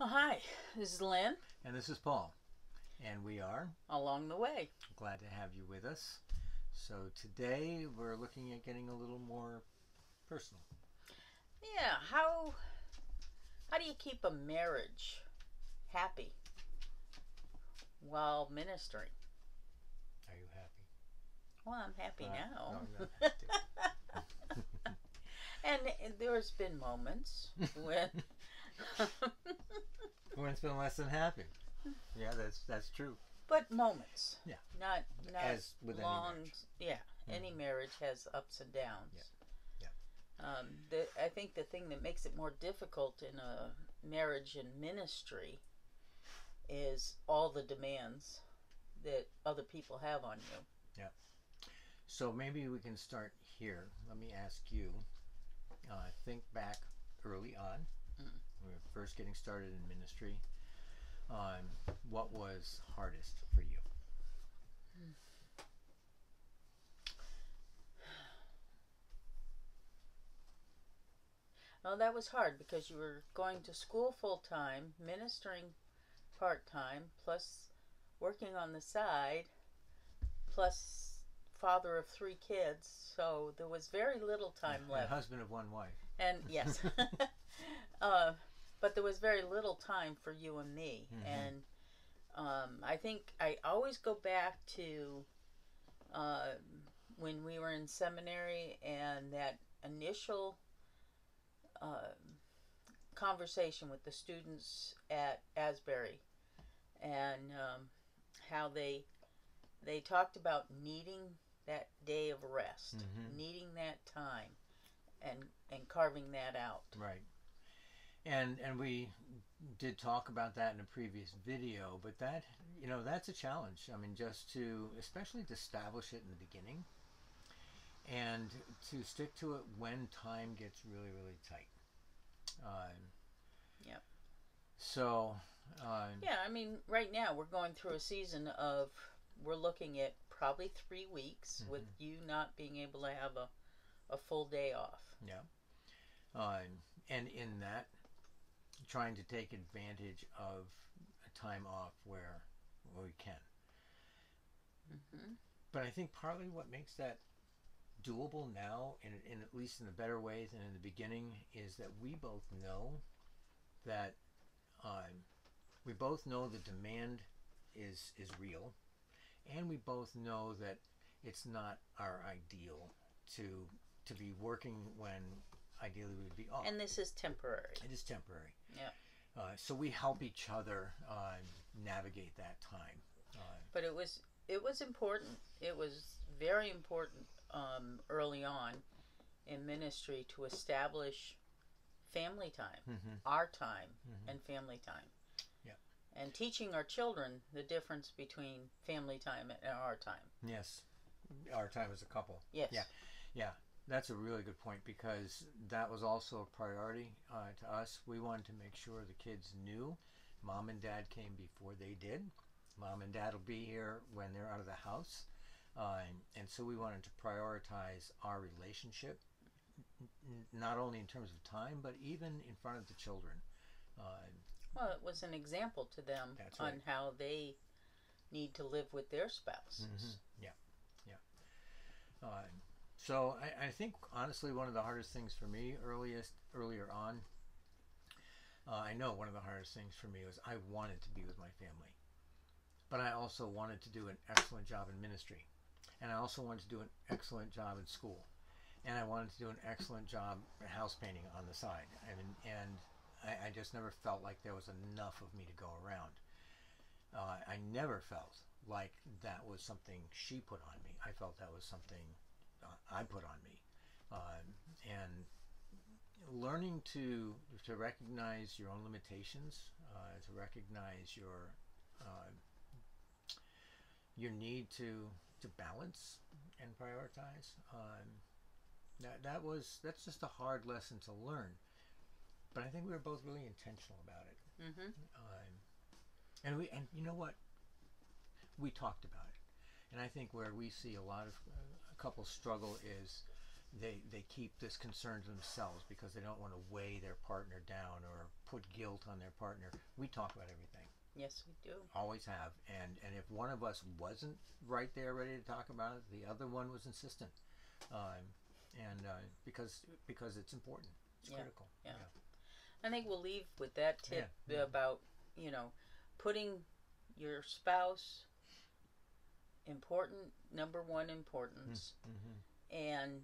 Oh, hi, this is Lynn. And this is Paul. And we are along the way. Glad to have you with us. So today we're looking at getting a little more personal. Yeah, how how do you keep a marriage happy while ministering? Are you happy? Well, I'm happy Uh, now. no, you're not happy. and there's been moments when it's been less than happy. Yeah, that's that's true. but moments. Yeah. Not not As with any long marriage. yeah. Any marriage has ups and downs. Yeah. Um, the, I think the thing that makes it more difficult in a marriage and ministry is all the demands that other people have on you. Yeah. So maybe we can start here. Let me ask you. Uh, think back early on, Mm. We were first getting started in ministry. On what was hardest for you? Well, that was hard because you were going to school full time, ministering part time, plus working on the side, plus father of three kids. So there was very little time And left. husband of one wife. And yes, uh, but there was very little time for you and me. Mhm. And um, I think I always go back to uh, when we were in seminary and that initial uh, conversation with the students at Asbury, and um, how they they talked about needing that day of rest, Mhm. needing that time, and and carving that out. Right. And and we did talk about that in a previous video, but that you know that's a challenge. I mean, just to especially to establish it in the beginning, and to stick to it when time gets really really tight. Um, Yep. So. Um, Yeah, I mean, right now we're going through a season of we're looking at probably three weeks with you not being able to have a a full day off. Yeah. Um, and in that, trying to take advantage of a time off where, where we can. hmm But I think partly what makes that doable now, in, in at least in the better way than in the beginning, is that we both know that um, we both know the demand is is real, and we both know that it's not our ideal to to be working when ideally we would be off. And this is temporary. It is temporary. Yeah. Uh, so we help each other uh, navigate that time. Uh, But it was it was important. It was very important um, early on in ministry to establish family time, mhm. our time, Mhm. and family time. Yeah. And teaching our children the difference between family time and our time. Yes, our time as a couple. Yes. Yeah. Yeah, that's a really good point because that was also a priority uh, to us. We wanted to make sure the kids knew mom and dad came before they did. Mom and dad will be here when they're out of the house. Uh, and so we wanted to prioritize our relationship, n- not only in terms of time, but even in front of the children. Uh, Well, it was an example to them That's on how they need to live with their spouses. Mhm. Yeah, yeah. Uh, so I, I think honestly, one of the hardest things for me earliest earlier on, uh, I know one of the hardest things for me was I wanted to be with my family, but I also wanted to do an excellent job in ministry, and I also wanted to do an excellent job in school, and I wanted to do an excellent job house painting on the side. I mean, and I, I just never felt like there was enough of me to go around uh, I never felt like that was something she put on me. I felt that was something I put on me, um, and learning to to recognize your own limitations, uh, to recognize your uh, your need to to balance and prioritize. Um, that that was that's just a hard lesson to learn, but I think we were both really intentional about it. hmm Um, and we and you know what we talked about it and i think where we see a lot of uh, couples struggle is they they keep this concern to themselves because they don't want to weigh their partner down or put guilt on their partner. We talk about everything, Yes, we do. always have, and and if one of us wasn't right there ready to talk about it, the other one was insistent, um, and uh, because because it's important, it's Yeah, critical. yeah. I think we'll leave with that tip Yeah, yeah. about, you know, putting your spouse important, number one importance, hmm and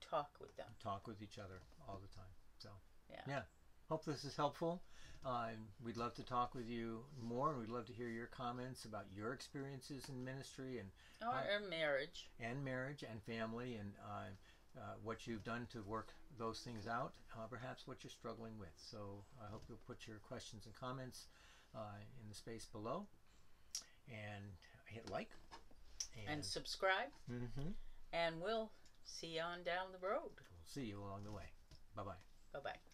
talk with them. Talk with each other all the time. So Yeah. yeah. Hope this is helpful. Uh, we'd love to talk with you more, and we'd love to hear your comments about your experiences in ministry and Or, or marriage. and marriage and family and uh, uh, what you've done to work those things out, uh, perhaps what you're struggling with. So I hope you'll put your questions and comments uh, in the space below and hit like and, and subscribe. Mm-hmm. And we'll see you on down the road. We'll see you along the way. Bye bye. Bye bye.